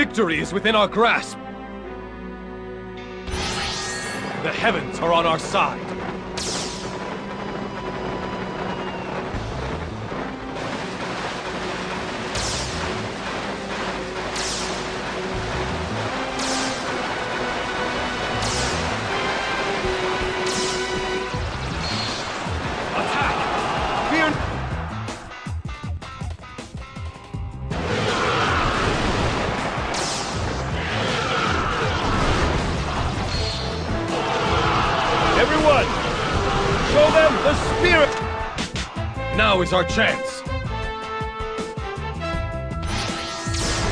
Victory is within our grasp! The heavens are on our side! Everyone, show them the spirit! Now is our chance.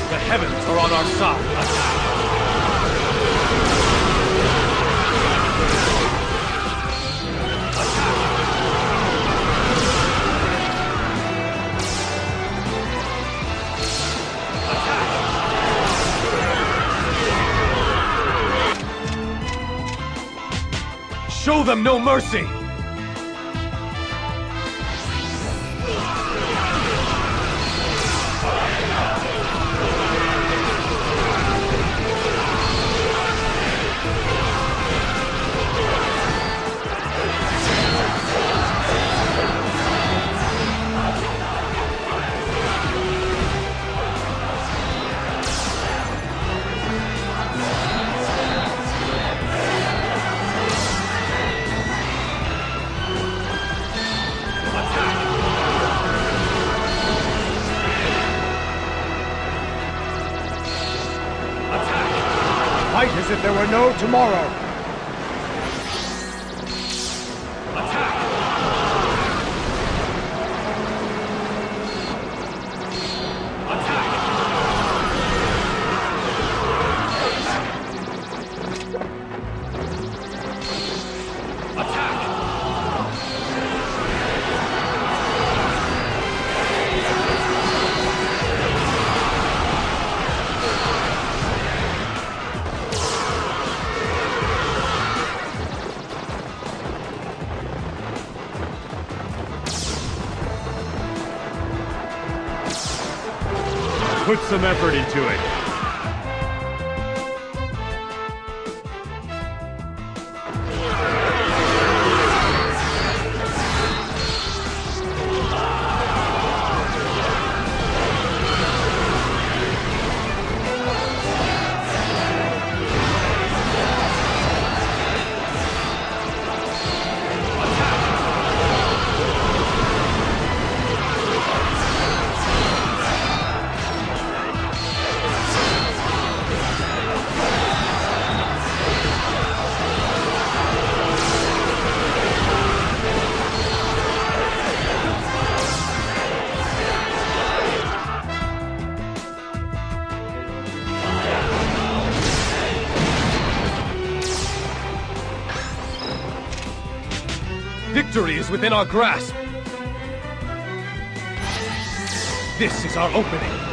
The heavens are on our side. Show them no mercy! Were no tomorrow. Put some effort into it. Victory is within our grasp! This is our opening!